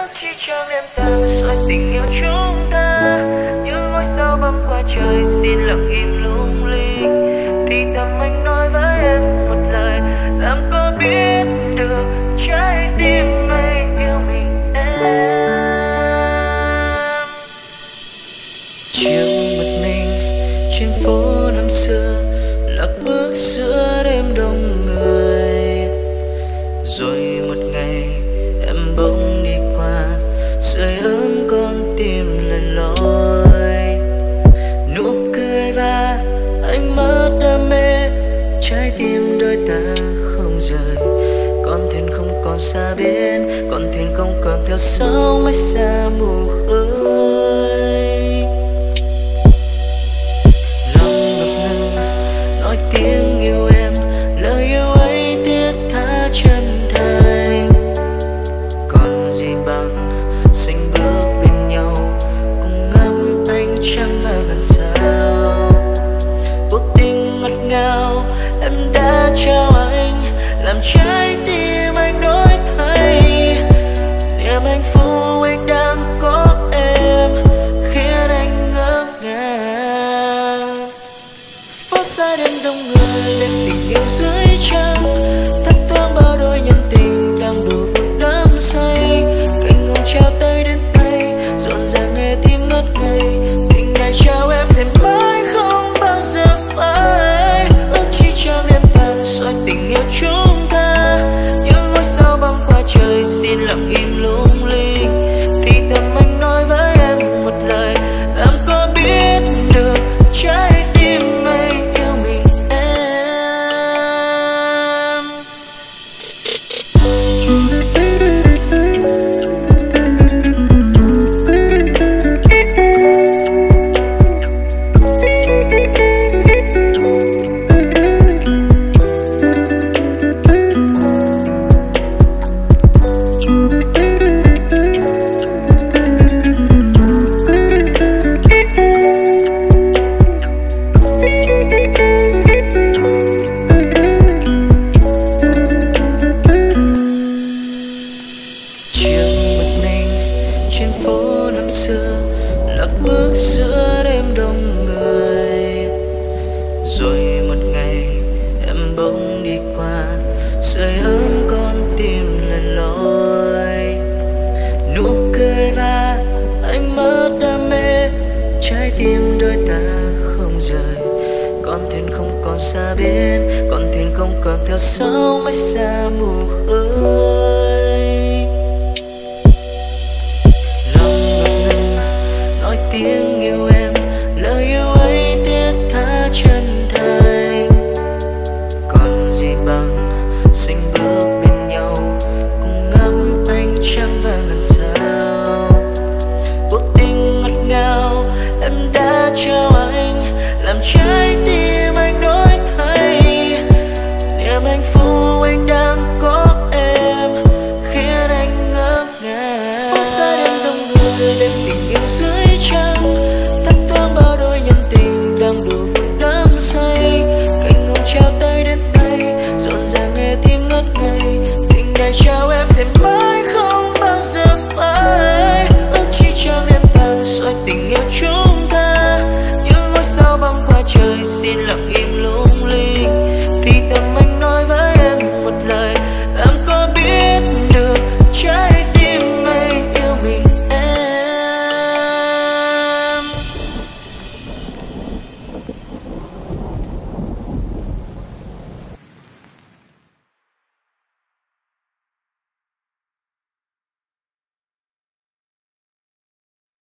ước chỉ trong đêm tàn xoay tình yêu chúng ta những ngôi sao băng qua trời xin lặng im lung linh thì thầm anh nói với em một lời em có biết được trái tim anh yêu mình em chiều một mình trên phố năm xưa lạc bước giữa đêm đông người rồi một xa bên con thuyền không còn theo sóng mới xa mù khơi. Sưởi ấm con tim lần lối. Nụ cười và ánh mắt đam mê, trái tim đôi ta không rời. Con thuyền không còn xa bên con thuyền không còn theo sóng mới xa mùa